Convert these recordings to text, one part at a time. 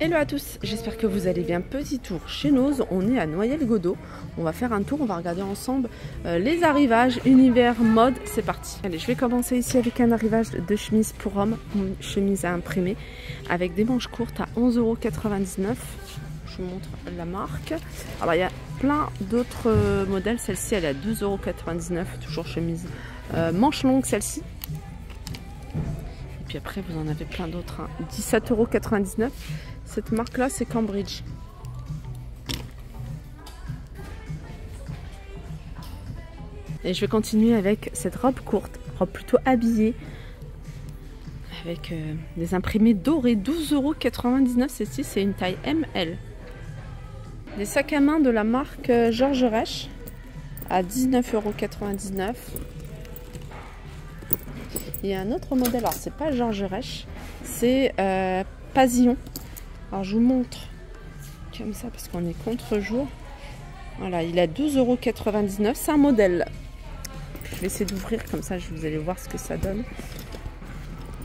Hello à tous, j'espère que vous allez bien. Petit tour chez Nose, on est à Noyelles-Godot. On va faire un tour, on va regarder ensemble euh, les arrivages univers mode. C'est parti. Allez, je vais commencer ici avec un arrivage de chemise pour homme, une chemise à imprimer avec des manches courtes à 11,99€. Je vous montre la marque. Alors il y a plein d'autres euh, modèles. Celle-ci elle est à 12,99€, toujours chemise euh, manche longue celle-ci. Et puis après vous en avez plein d'autres. Hein. 17,99€. Cette marque-là, c'est Cambridge. Et je vais continuer avec cette robe courte, robe plutôt habillée, avec euh, des imprimés dorés, 12,99€. Celle-ci, c'est une taille ML. Des sacs à main de la marque euh, Georges Reich à 19,99€. Il y a un autre modèle, alors c'est pas Georges Reich, c'est euh, Pasillon. Alors je vous montre comme ça parce qu'on est contre-jour. Voilà, il a 12,99€. C'est un modèle. Je vais essayer d'ouvrir comme ça, je vous allez voir ce que ça donne.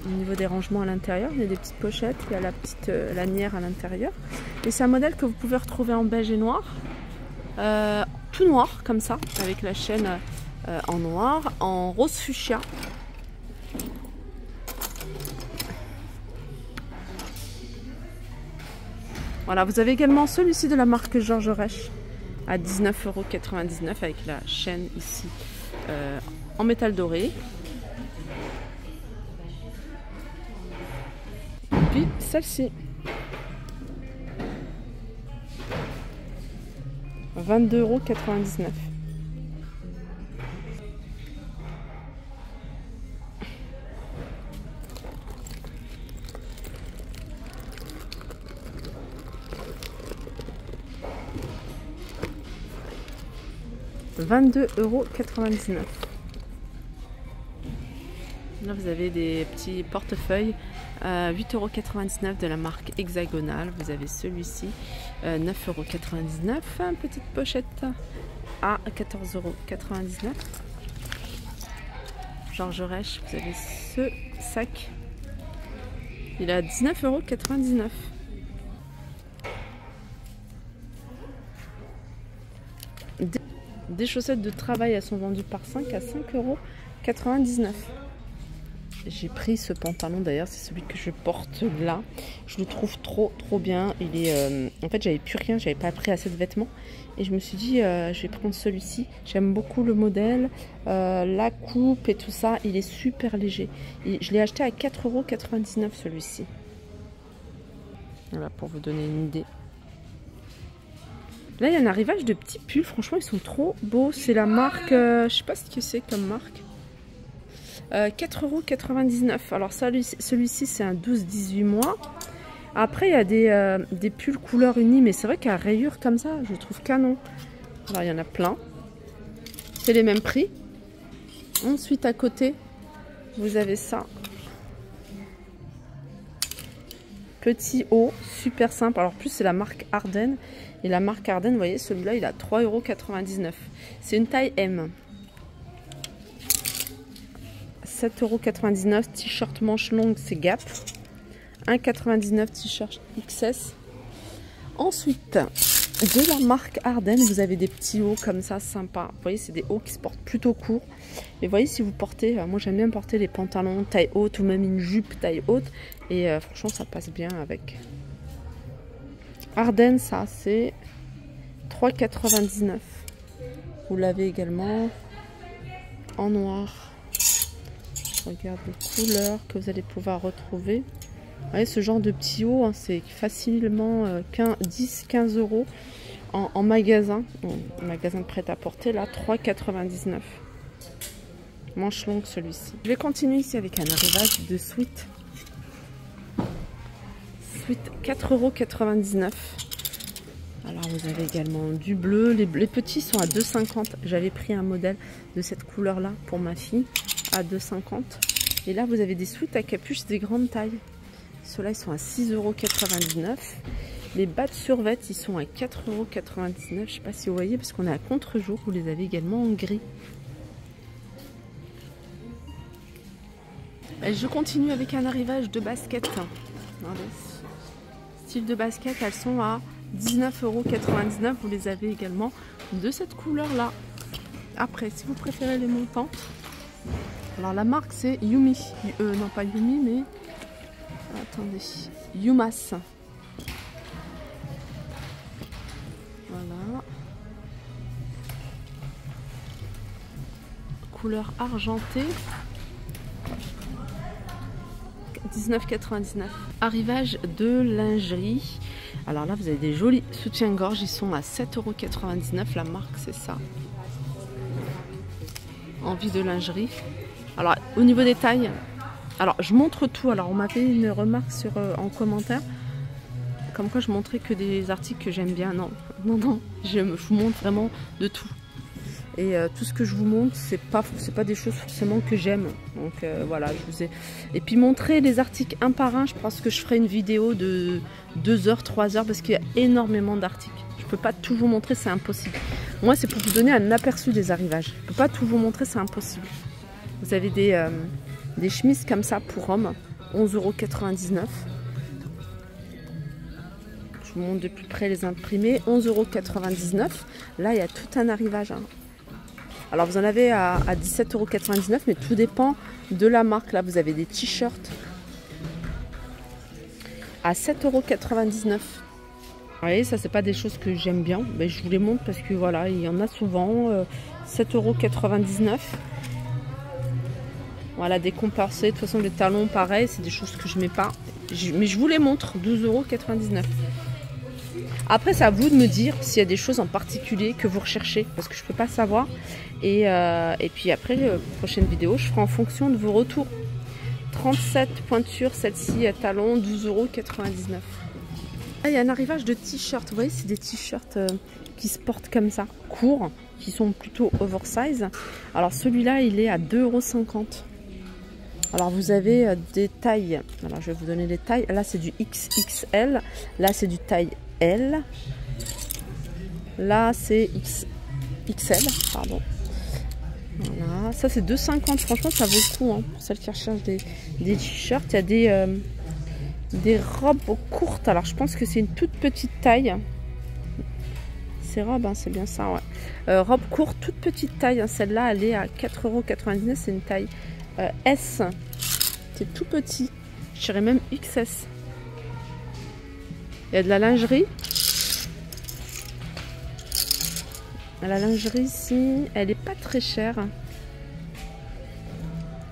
Au niveau des rangements à l'intérieur, il y a des petites pochettes, il y a la petite euh, lanière à l'intérieur. Et c'est un modèle que vous pouvez retrouver en beige et noir. Euh, tout noir comme ça, avec la chaîne euh, en noir, en rose fuchsia Voilà, vous avez également celui-ci de la marque Georges Reich à 19,99€ avec la chaîne ici euh, en métal doré. Puis celle-ci. 22,99€. 22,99€. Là, vous avez des petits portefeuilles à 8,99€ de la marque Hexagonal. Vous avez celui-ci, 9,99€. Euh, Une petite pochette à 14,99€. Georges Reich, vous avez ce sac. Il est à 19,99€. Des chaussettes de travail, elles sont vendues par 5 à 5,99€. J'ai pris ce pantalon d'ailleurs, c'est celui que je porte là. Je le trouve trop trop bien. Euh, en fait, j'avais plus rien, j'avais pas pris assez de vêtements et je me suis dit, euh, je vais prendre celui-ci. J'aime beaucoup le modèle, euh, la coupe et tout ça. Il est super léger. je l'ai acheté à 4,99€ celui-ci. Voilà pour vous donner une idée. Là, il y a un arrivage de petits pulls. Franchement, ils sont trop beaux. C'est la marque... Euh, je sais pas ce que c'est comme marque. Euh, 4,99€. Alors, celui-ci, c'est un 12-18 mois. Après, il y a des, euh, des pulls couleur unie. Mais c'est vrai qu'à rayures comme ça, je trouve canon. Alors, il y en a plein. C'est les mêmes prix. Ensuite, à côté, vous avez ça. Petit haut, super simple. Alors, plus, c'est la marque Arden. Et la marque Arden, vous voyez, celui-là, il a 3,99€. C'est une taille M. 7,99€, t-shirt manche longue, c'est Gap. 1,99€ t-shirt XS. Ensuite, de la marque Arden, vous avez des petits hauts comme ça, sympa. Vous voyez, c'est des hauts qui se portent plutôt court. Et vous voyez, si vous portez, euh, moi j'aime bien porter les pantalons taille haute ou même une jupe taille haute. Et euh, franchement, ça passe bien avec. Ardennes, ça, c'est 3,99. Vous l'avez également en noir. Regarde les couleurs que vous allez pouvoir retrouver. Voyez, ce genre de petit haut, hein, c'est facilement 10-15 euh, euros en, magasin. magasin prêt à porter, là, 3,99. Manche longue celui-ci. Je vais continuer ici avec un arrivage de suite 4,99€. Alors vous avez également du bleu. Les, petits sont à 2,50€. J'avais pris un modèle de cette couleur là pour ma fille à 2,50€. Et là vous avez des suites à capuche des grandes tailles. Ceux-là ils sont à 6,99€. Les bas de survêt ils sont à 4,99€. Je sais pas si vous voyez parce qu'on est à contre-jour. Vous les avez également en gris. Et je continue avec un arrivage de basket sportives de basket, elles sont à 19,99€. Vous les avez également de cette couleur-là. Après, si vous préférez les montants, alors la marque c'est Yumi. Euh, non, pas Yumi, mais. Attendez. Yumas. Voilà. Couleur argentée. 19,99. Arrivage de lingerie. Alors là, vous avez des jolis soutiens-gorge. Ils sont à 7,99€. La marque, c'est ça. Envie de lingerie. Alors, au niveau des tailles, alors je montre tout. Alors, on m'a fait une remarque sur, euh, en commentaire. Comme quoi, je montrais que des articles que j'aime bien. Non, non, non. Je, vous montre vraiment de tout. Et euh, tout ce que je vous montre, c'est pas, pas des choses forcément que j'aime. Donc euh, voilà, je vous ai. Et puis montrer les articles un par un, je pense que je ferai une vidéo de 2 heures, 3 heures, parce qu'il y a énormément d'articles. Je peux pas tout vous montrer, c'est impossible. Moi, c'est pour vous donner un aperçu des arrivages. Je peux pas tout vous montrer, c'est impossible. Vous avez des, des chemises comme ça pour hommes, 11,99€. Je vous montre de plus près les imprimés, 11,99€. Là, il y a tout un arrivage. Hein. Alors vous en avez à, 17,99€, mais tout dépend de la marque. Là, vous avez des t-shirts à 7,99€. Vous voyez, ça, c'est pas des choses que j'aime bien. Mais je vous les montre parce que voilà, il y en a souvent. 7,99€. Voilà, des De toute façon, les talons, pareil, c'est des choses que je mets pas. mais je vous les montre. 12,99€. Après, c'est à vous de me dire s'il y a des choses en particulier que vous recherchez, parce que je ne peux pas savoir. Et, euh, puis après, euh, prochaine vidéo, je ferai en fonction de vos retours. 37 pointures, celle-ci à talon, 12,99€. il y a un arrivage de t-shirts. Vous voyez, c'est des t-shirts euh, qui se portent comme ça, courts, qui sont plutôt oversize. Alors celui-là, il est à 2,50€. Alors vous avez des tailles. Alors je vais vous donner les tailles. Là c'est du XXL. Là c'est du taille L. Là, c'est XL, pardon. Voilà, ça c'est 2,50. Franchement, ça vaut le coup hein, pour celles qui recherchent des, t-shirts. Il y a des, euh, des robes courtes. Alors, je pense que c'est une toute petite taille. Ces robes, hein, c'est bien ça, ouais. Euh, robe courte, toute petite taille. Hein. Celle-là, elle est à 4,99€. C'est une taille euh, S. C'est tout petit. Je dirais même XS. Il y a de la lingerie. La lingerie ici, elle est pas très chère.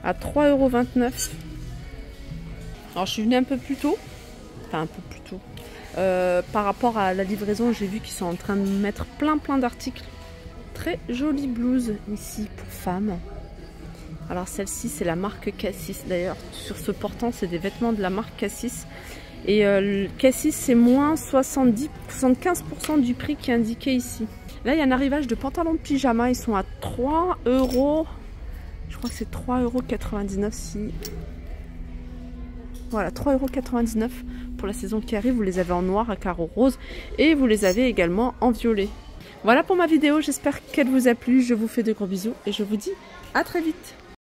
À 3,29€. Alors je suis venue un peu plus tôt. Enfin un peu plus tôt. Euh, par rapport à la livraison, j'ai vu qu'ils sont en train de mettre plein plein d'articles. Très jolie blouse ici pour femmes. Alors celle-ci c'est la marque Cassis. D'ailleurs sur ce portant c'est des vêtements de la marque Cassis. Et euh, le Cassis, c'est moins 70, 75% du prix qui est indiqué ici. Là, il y a un arrivage de pantalons de pyjama. Ils sont à 3 euros. Je crois que c'est 3,99 euros si... Voilà, 3,99 euros pour la saison qui arrive. Vous les avez en noir à carreaux rose et vous les avez également en violet. Voilà pour ma vidéo. J'espère qu'elle vous a plu. Je vous fais de gros bisous et je vous dis à très vite.